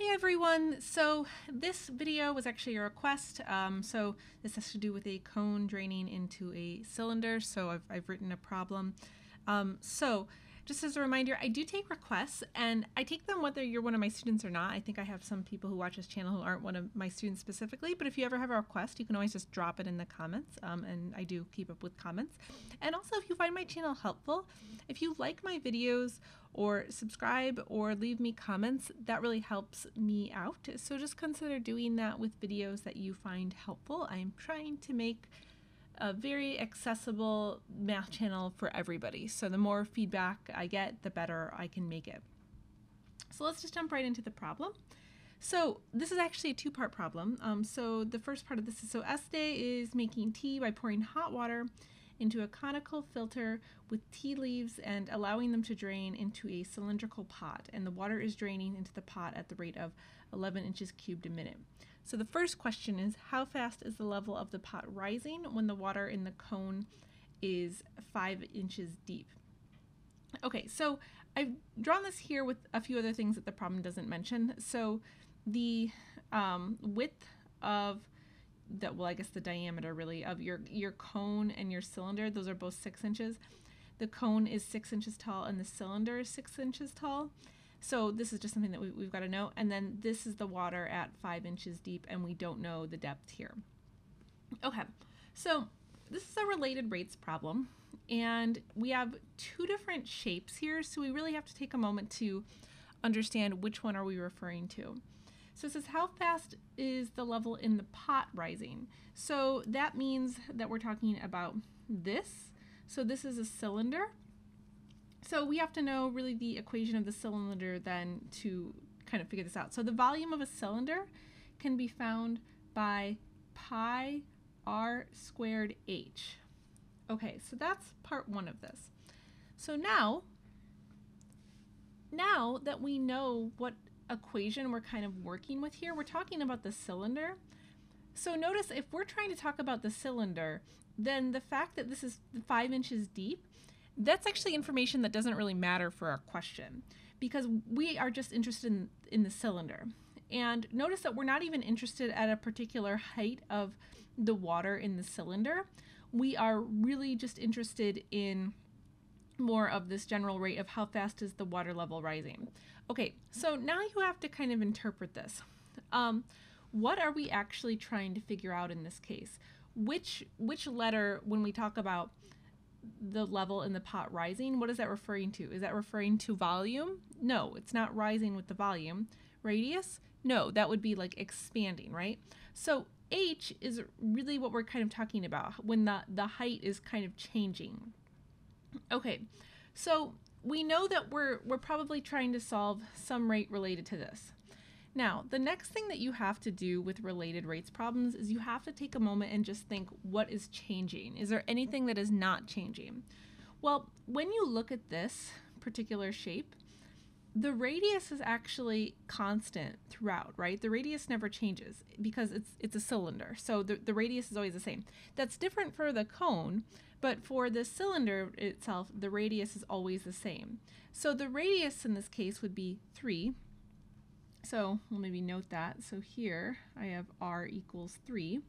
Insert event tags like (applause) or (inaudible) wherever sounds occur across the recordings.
Hey everyone! So this video was actually a request. Um, so this has to do with a cone draining into a cylinder. So I've, I've written a problem. Um, so just as a reminder, I do take requests and I take them whether you're one of my students or not. I think I have some people who watch this channel who aren't one of my students specifically, but if you ever have a request, you can always just drop it in the comments um, and I do keep up with comments. And also if you find my channel helpful, if you like my videos or subscribe or leave me comments, that really helps me out. So just consider doing that with videos that you find helpful. I'm trying to make a very accessible math channel for everybody. So the more feedback I get, the better I can make it. So let's just jump right into the problem. So this is actually a two-part problem. Um, so the first part of this is, so Este is making tea by pouring hot water into a conical filter with tea leaves and allowing them to drain into a cylindrical pot. And the water is draining into the pot at the rate of 11 inches cubed a minute. So the first question is how fast is the level of the pot rising when the water in the cone is five inches deep? Okay, so I've drawn this here with a few other things that the problem doesn't mention. So the um, width of that well I guess the diameter really of your your cone and your cylinder those are both six inches the cone is six inches tall and the cylinder is six inches tall so this is just something that we, we've got to know. And then this is the water at five inches deep and we don't know the depth here. Okay, so this is a related rates problem and we have two different shapes here. So we really have to take a moment to understand which one are we referring to. So it says how fast is the level in the pot rising? So that means that we're talking about this. So this is a cylinder so we have to know really the equation of the cylinder then to kind of figure this out. So the volume of a cylinder can be found by pi r squared h. Okay, so that's part one of this. So now, now that we know what equation we're kind of working with here, we're talking about the cylinder. So notice if we're trying to talk about the cylinder, then the fact that this is five inches deep that's actually information that doesn't really matter for our question because we are just interested in, in the cylinder. And notice that we're not even interested at a particular height of the water in the cylinder. We are really just interested in more of this general rate of how fast is the water level rising. Okay, so now you have to kind of interpret this. Um, what are we actually trying to figure out in this case? Which which letter, when we talk about the level in the pot rising, what is that referring to? Is that referring to volume? No, it's not rising with the volume. Radius? No, that would be like expanding, right? So h is really what we're kind of talking about when the, the height is kind of changing. Okay, so we know that we're, we're probably trying to solve some rate related to this. Now, the next thing that you have to do with related rates problems is you have to take a moment and just think what is changing? Is there anything that is not changing? Well, when you look at this particular shape, the radius is actually constant throughout, right? The radius never changes because it's it's a cylinder. So the, the radius is always the same. That's different for the cone, but for the cylinder itself, the radius is always the same. So the radius in this case would be 3 so we'll maybe note that. So here I have r equals 3.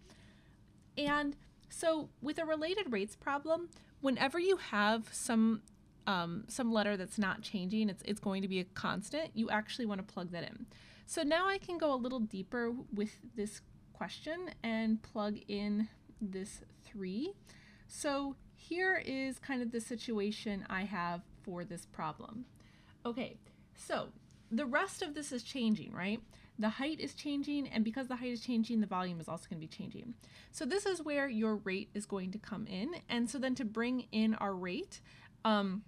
And so with a related rates problem, whenever you have some um, some letter that's not changing, it's, it's going to be a constant, you actually want to plug that in. So now I can go a little deeper with this question and plug in this 3. So here is kind of the situation I have for this problem. Okay, so the rest of this is changing, right? The height is changing, and because the height is changing, the volume is also going to be changing. So this is where your rate is going to come in. And so then to bring in our rate, um,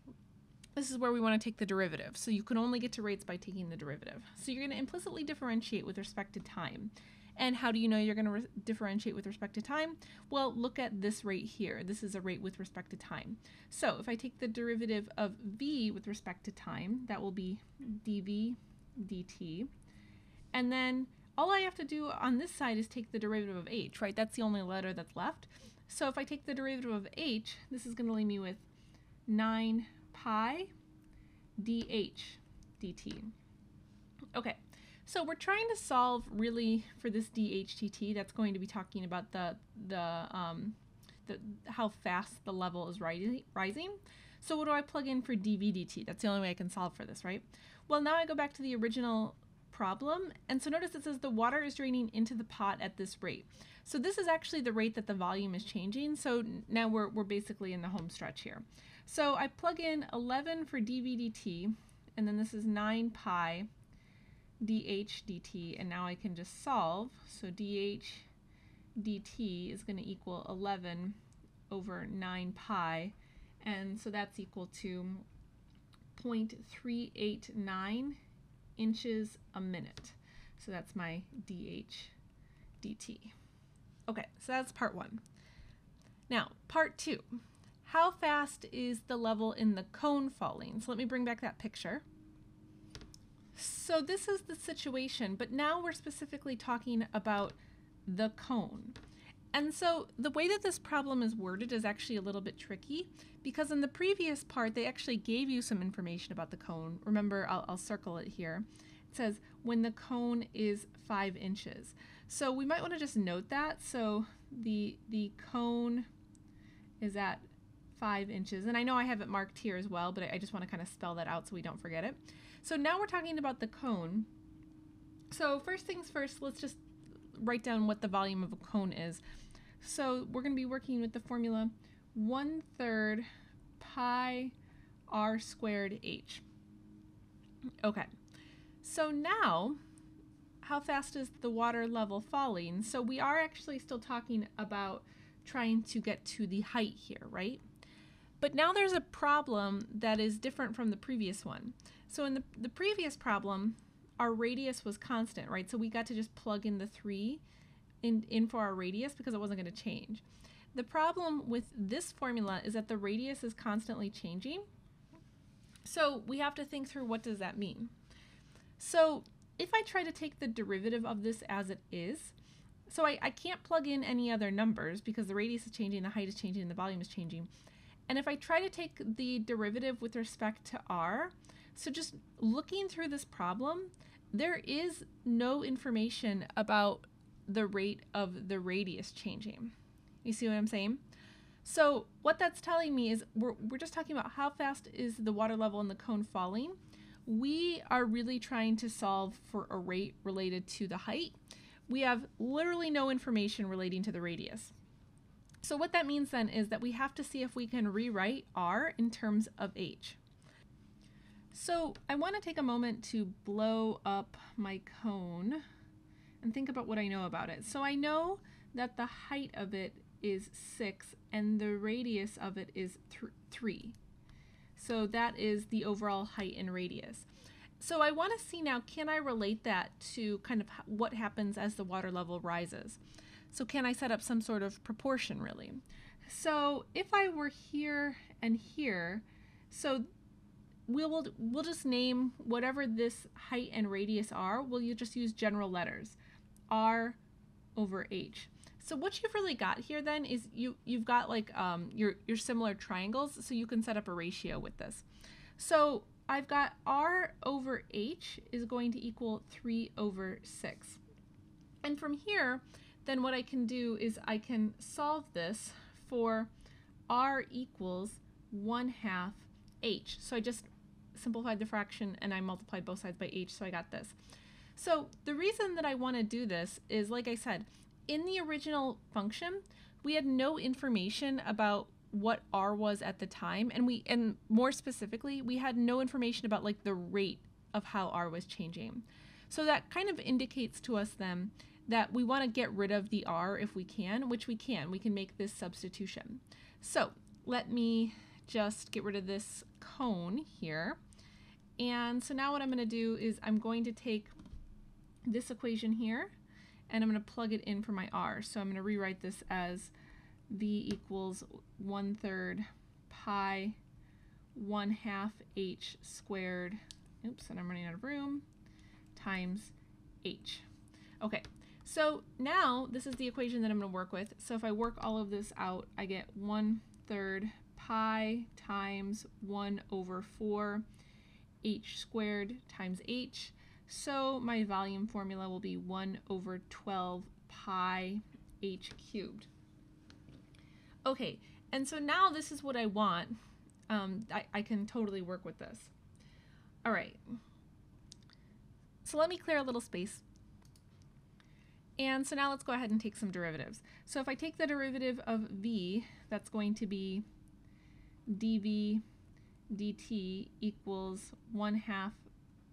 this is where we want to take the derivative. So you can only get to rates by taking the derivative. So you're going to implicitly differentiate with respect to time. And how do you know you're going to differentiate with respect to time? Well, look at this rate here. This is a rate with respect to time. So if I take the derivative of v with respect to time, that will be dv dt. And then all I have to do on this side is take the derivative of h, right? That's the only letter that's left. So if I take the derivative of h, this is going to leave me with 9 pi dh dt. Okay, So we're trying to solve really for this dH dt. That's going to be talking about the the um, the how fast the level is rising. Rising. So what do I plug in for dVdt? That's the only way I can solve for this, right? Well, now I go back to the original problem, and so notice it says the water is draining into the pot at this rate. So this is actually the rate that the volume is changing. So now we're we're basically in the home stretch here. So I plug in 11 for dVdt, and then this is 9 pi dH dt, and now I can just solve. So dH dt is going to equal 11 over 9 pi, and so that's equal to 0.389 inches a minute. So that's my dH dt. Okay, so that's part one. Now, part two. How fast is the level in the cone falling? So let me bring back that picture. So this is the situation, but now we're specifically talking about the cone. And so the way that this problem is worded is actually a little bit tricky because in the previous part, they actually gave you some information about the cone. Remember, I'll, I'll circle it here. It says when the cone is five inches. So we might want to just note that. So the, the cone is at five inches. And I know I have it marked here as well, but I, I just want to kind of spell that out so we don't forget it. So now we're talking about the cone. So first things first, let's just write down what the volume of a cone is. So we're going to be working with the formula 1 third pi r squared h. Okay, so now how fast is the water level falling? So we are actually still talking about trying to get to the height here, right? But now there's a problem that is different from the previous one. So in the, the previous problem, our radius was constant, right? So we got to just plug in the 3 in, in for our radius because it wasn't going to change. The problem with this formula is that the radius is constantly changing. So we have to think through what does that mean. So if I try to take the derivative of this as it is, so I, I can't plug in any other numbers because the radius is changing, the height is changing, and the volume is changing. And if I try to take the derivative with respect to r, so just looking through this problem, there is no information about the rate of the radius changing. You see what I'm saying? So what that's telling me is we're, we're just talking about how fast is the water level in the cone falling. We are really trying to solve for a rate related to the height. We have literally no information relating to the radius. So what that means then is that we have to see if we can rewrite r in terms of h. So I want to take a moment to blow up my cone and think about what I know about it. So I know that the height of it is 6 and the radius of it is th 3. So that is the overall height and radius. So I want to see now, can I relate that to kind of what happens as the water level rises? So can I set up some sort of proportion really? So if I were here and here, so we'll, we'll just name whatever this height and radius are, we'll you just use general letters, R over H. So what you've really got here then is you, you've got like um, your, your similar triangles, so you can set up a ratio with this. So I've got R over H is going to equal 3 over 6. And from here, then what I can do is I can solve this for r equals 1 half h. So I just simplified the fraction and I multiplied both sides by h, so I got this. So the reason that I want to do this is, like I said, in the original function, we had no information about what r was at the time, and we, and more specifically, we had no information about like the rate of how r was changing. So that kind of indicates to us then that we want to get rid of the r if we can, which we can. We can make this substitution. So let me just get rid of this cone here. And so now what I'm going to do is I'm going to take this equation here and I'm going to plug it in for my r. So I'm going to rewrite this as v equals 1 third pi 1 half h squared, oops, and I'm running out of room, times h. Okay, so now this is the equation that I'm going to work with. So if I work all of this out, I get 1 third pi times 1 over 4 h squared times h. So my volume formula will be 1 over 12 pi h cubed. Okay, and so now this is what I want. Um, I, I can totally work with this. All right. So let me clear a little space. And so now let's go ahead and take some derivatives. So if I take the derivative of v, that's going to be dv dt equals 1 half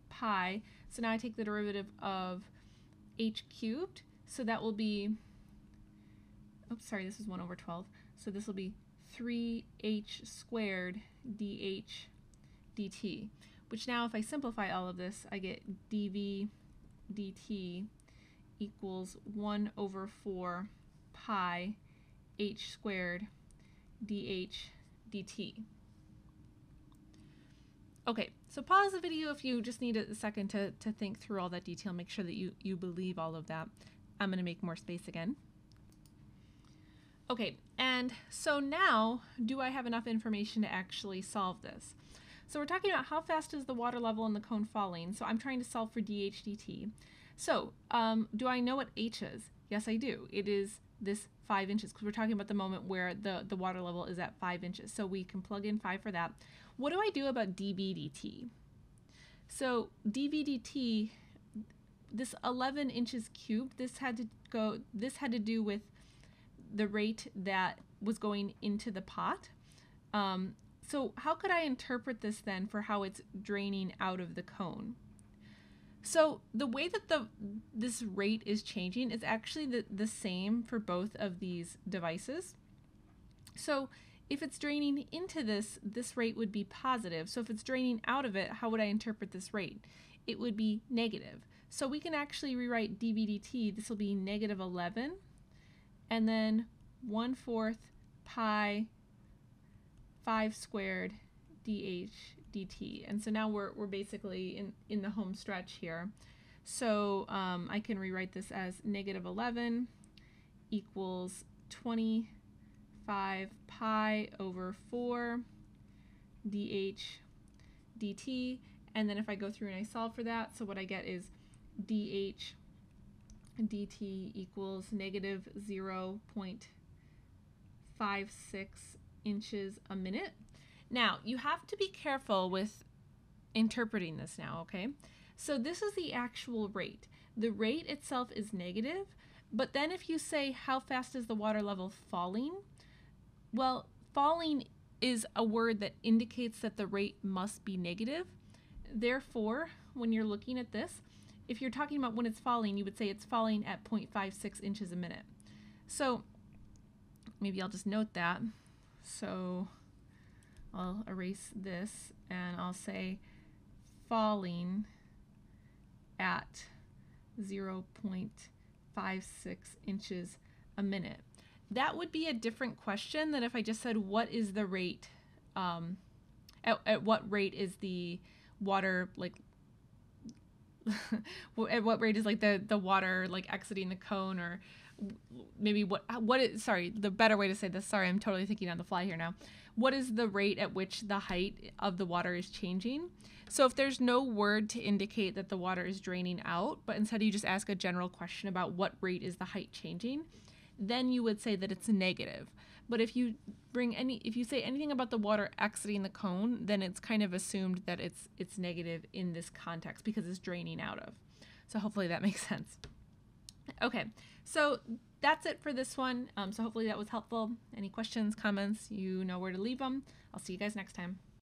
pi. So now I take the derivative of h cubed. So that will be, oops, sorry, this is 1 over 12. So this will be 3h squared dh dt, which now if I simplify all of this, I get dv dt equals 1 over 4 pi h squared dh dt. Okay, so pause the video if you just need a second to, to think through all that detail. Make sure that you, you believe all of that. I'm going to make more space again. Okay, and so now, do I have enough information to actually solve this? So we're talking about how fast is the water level in the cone falling. So I'm trying to solve for dH dt. So um, do I know what h is? Yes, I do. It is this 5 inches because we're talking about the moment where the, the water level is at 5 inches. So we can plug in 5 for that. What do I do about dV dt? So dV dt, this 11 inches cubed, this had to go, this had to do with the rate that was going into the pot. Um, so how could I interpret this then for how it's draining out of the cone? So the way that the this rate is changing is actually the, the same for both of these devices. So if it's draining into this, this rate would be positive. So if it's draining out of it, how would I interpret this rate? It would be negative. So we can actually rewrite dV dt. This will be negative 11 and then 1 fourth pi 5 squared dh dt. And so now we're, we're basically in, in the home stretch here. So um, I can rewrite this as negative 11 equals 25 pi over 4 dh dt. And then if I go through and I solve for that, so what I get is dh dt equals negative 0.56 inches a minute. Now, you have to be careful with interpreting this now, okay? So this is the actual rate. The rate itself is negative, but then if you say how fast is the water level falling, well, falling is a word that indicates that the rate must be negative. Therefore, when you're looking at this, if you're talking about when it's falling, you would say it's falling at 0.56 inches a minute. So maybe I'll just note that. So I'll erase this and I'll say falling at 0.56 inches a minute. That would be a different question than if I just said, what is the rate? Um, at, at what rate is the water like (laughs) at what rate is like the the water like exiting the cone or maybe what what is sorry the better way to say this sorry i'm totally thinking on the fly here now what is the rate at which the height of the water is changing so if there's no word to indicate that the water is draining out but instead you just ask a general question about what rate is the height changing then you would say that it's negative but if you bring any if you say anything about the water exiting the cone, then it's kind of assumed that it's it's negative in this context because it's draining out of. So hopefully that makes (laughs) sense. Okay, so that's it for this one. Um, so hopefully that was helpful. Any questions, comments, you know where to leave them. I'll see you guys next time.